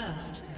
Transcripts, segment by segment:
First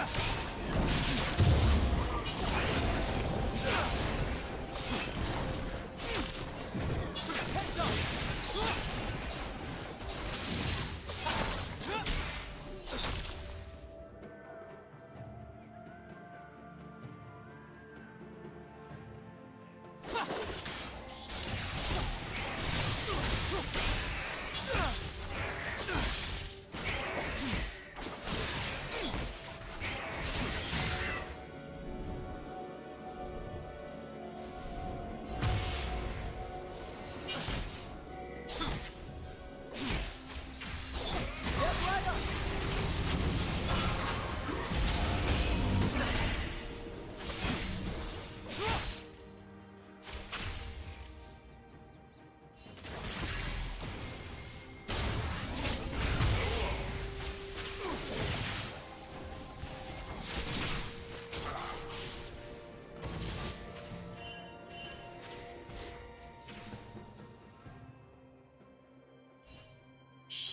Gracias.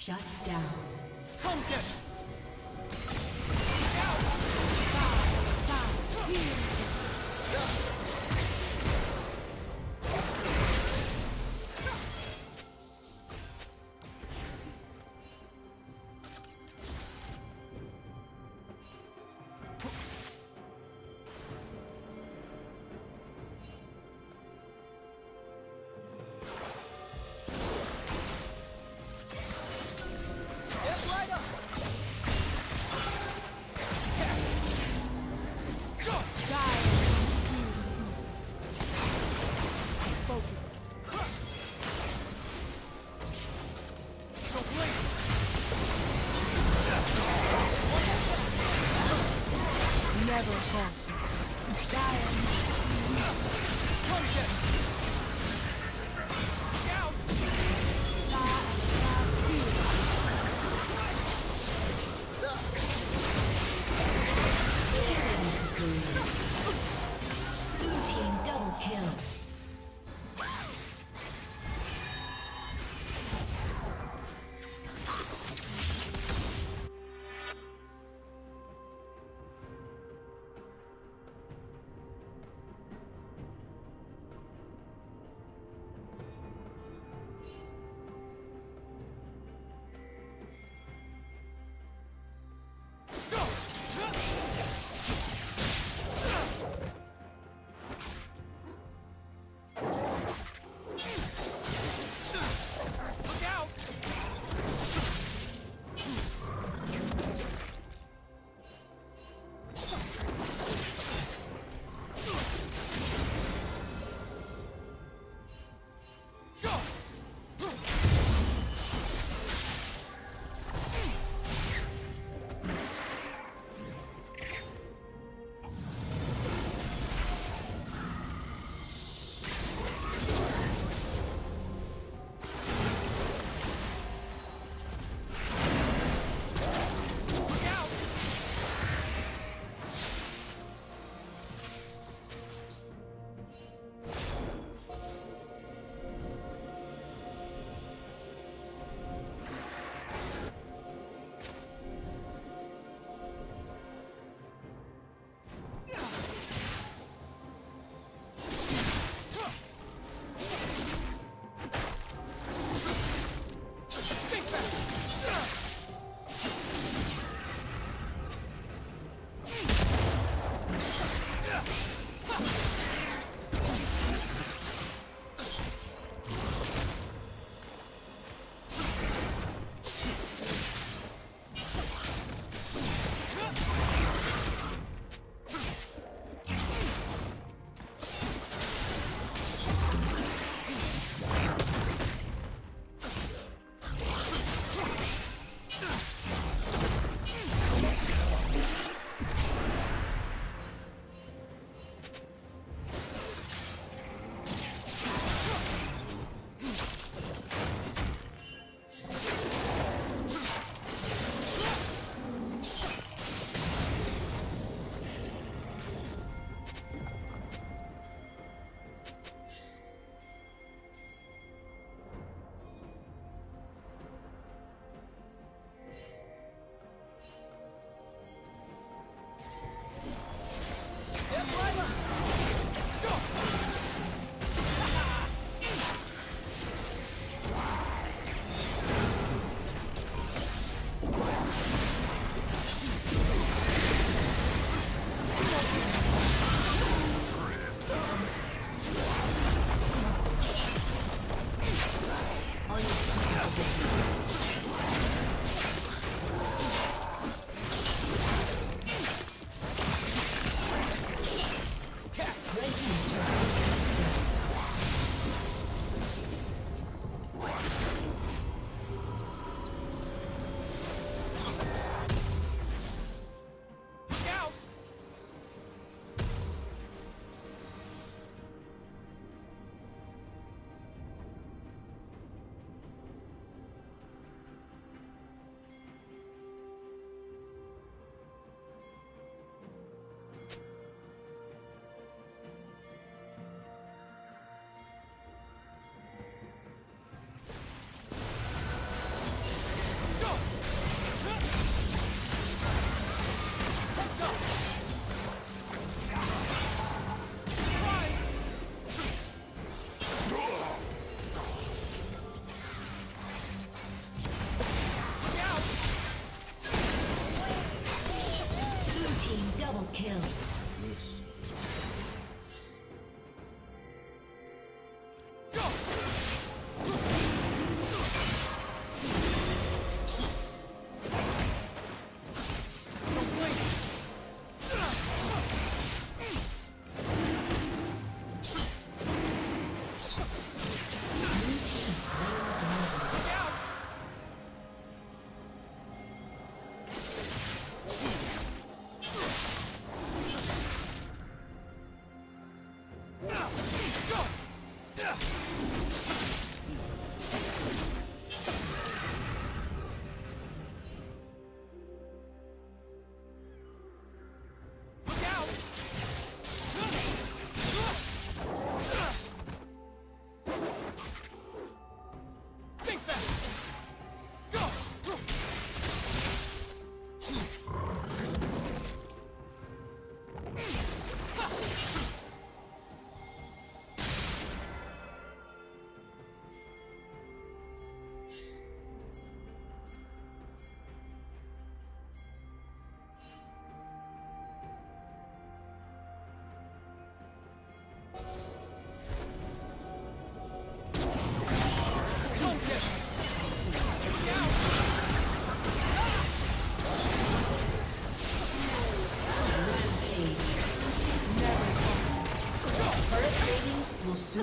Shut down.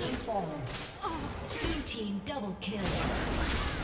soon fall. Blue team double kill.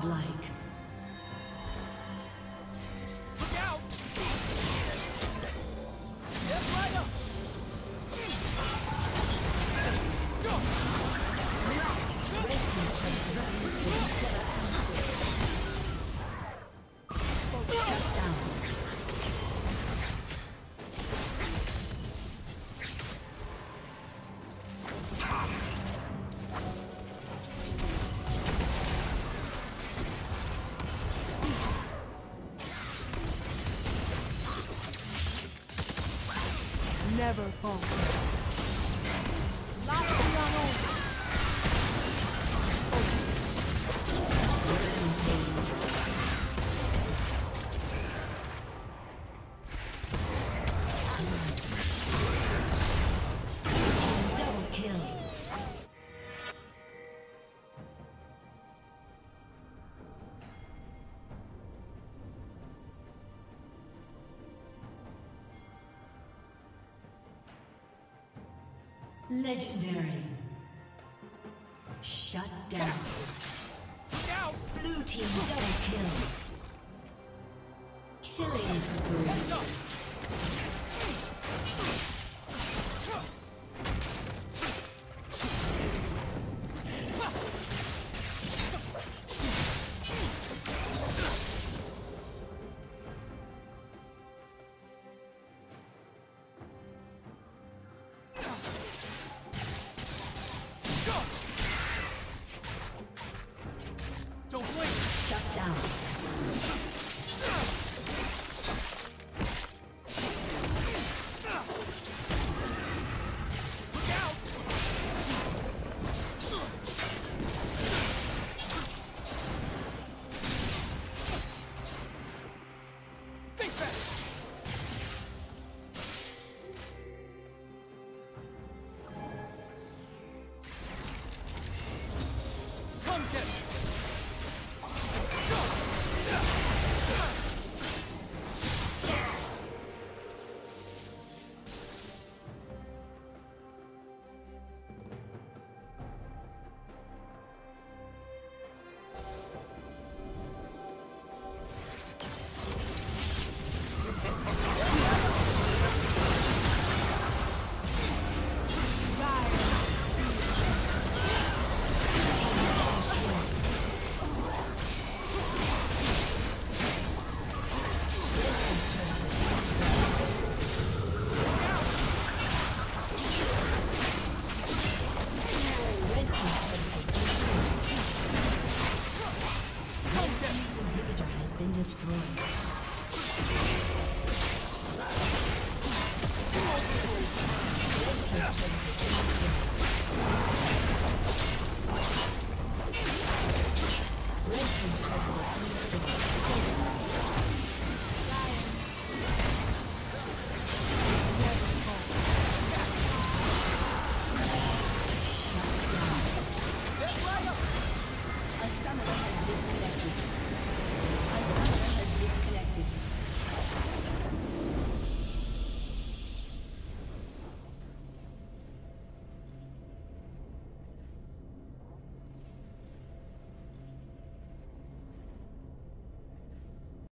Godlike. Legendary. Shut down. Now, blue team double kill.